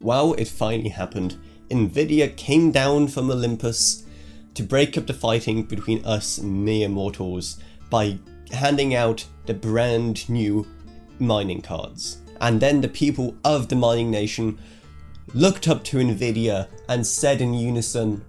Well, it finally happened. Nvidia came down from Olympus to break up the fighting between us mere mortals by handing out the brand new mining cards. And then the people of the mining nation looked up to Nvidia and said in unison,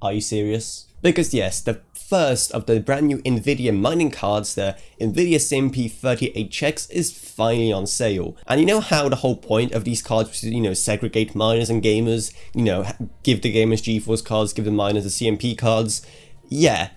are you serious? Because yes, the first of the brand new Nvidia mining cards, the Nvidia CMP 30HX is finally on sale. And you know how the whole point of these cards was to, you know, segregate miners and gamers, you know, give the gamers GeForce cards, give the miners the CMP cards? Yeah,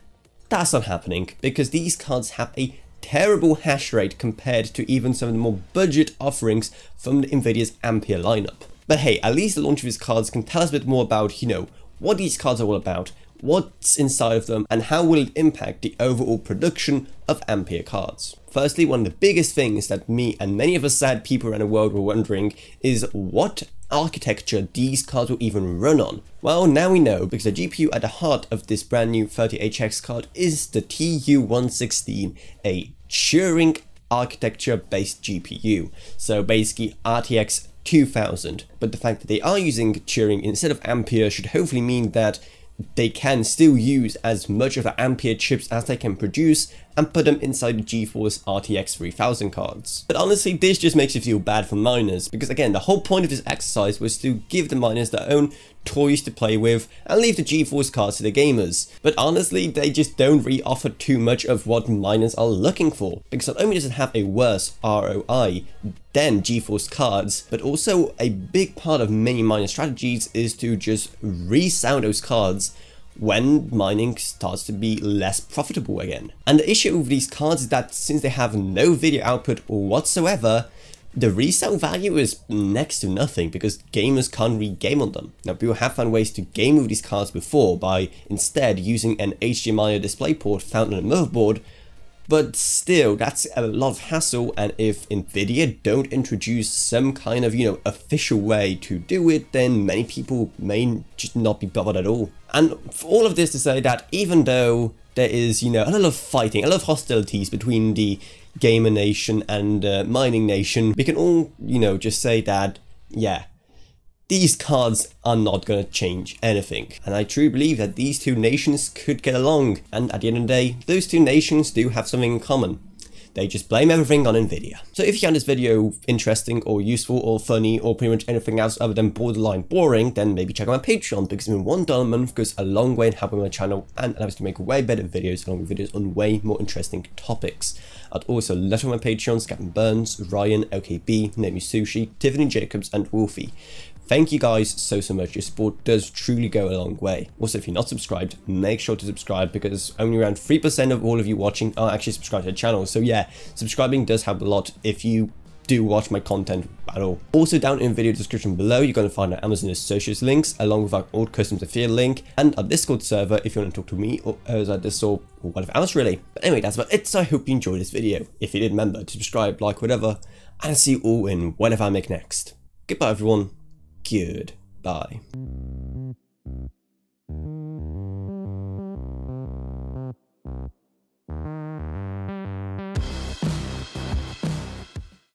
that's not happening because these cards have a terrible hash rate compared to even some of the more budget offerings from the Nvidia's Ampere lineup. But hey, at least the launch of these cards can tell us a bit more about, you know, what these cards are all about, what's inside of them, and how will it impact the overall production of Ampere cards. Firstly, one of the biggest things that me and many of us sad people around the world were wondering is what architecture these cards will even run on. Well, now we know because the GPU at the heart of this brand new 30HX card is the TU116, a Turing architecture based GPU. So basically RTX 2000. But the fact that they are using Turing instead of Ampere should hopefully mean that they can still use as much of the Ampere chips as they can produce and put them inside the GeForce RTX 3000 cards. But honestly, this just makes you feel bad for miners, because again, the whole point of this exercise was to give the miners their own toys to play with and leave the GeForce cards to the gamers. But honestly, they just don't really offer too much of what miners are looking for, because not only does it have a worse ROI than GeForce cards, but also a big part of many miner strategies is to just resell those cards when mining starts to be less profitable again. And the issue with these cards is that since they have no video output whatsoever, the resale value is next to nothing because gamers can't re-game on them. Now people have found ways to game with these cards before by instead using an HDMI display port found on a motherboard but still, that's a lot of hassle and if Nvidia don't introduce some kind of, you know, official way to do it, then many people may just not be bothered at all. And for all of this to say that even though there is, you know, a lot of fighting, a lot of hostilities between the gamer nation and uh, mining nation, we can all, you know, just say that, yeah, these cards are not going to change anything. And I truly believe that these two nations could get along. And at the end of the day, those two nations do have something in common. They just blame everything on Nvidia. So if you found this video interesting or useful or funny or pretty much anything else other than borderline boring, then maybe check out my Patreon because even one dollar a month goes a long way in helping my channel and allows me to make way better videos along with videos on way more interesting topics. I'd also love my Patreons, Gavin Burns, Ryan, LKB, Naomi Sushii, Tiffany Jacobs, and Wolfie. Thank you guys so, so much. Your support does truly go a long way. Also, if you're not subscribed, make sure to subscribe because only around 3% of all of you watching are actually subscribed to the channel. So yeah, subscribing does help a lot if you do watch my content at all. Also down in the video description below, you're going to find our Amazon Associates links along with our Alt Customs affiliate link and our Discord server if you want to talk to me or as I this or whatever else really. But anyway, that's about it. So I hope you enjoyed this video. If you did, remember to subscribe, like, whatever, and I'll see you all in whatever I make next. Goodbye everyone. Goodbye.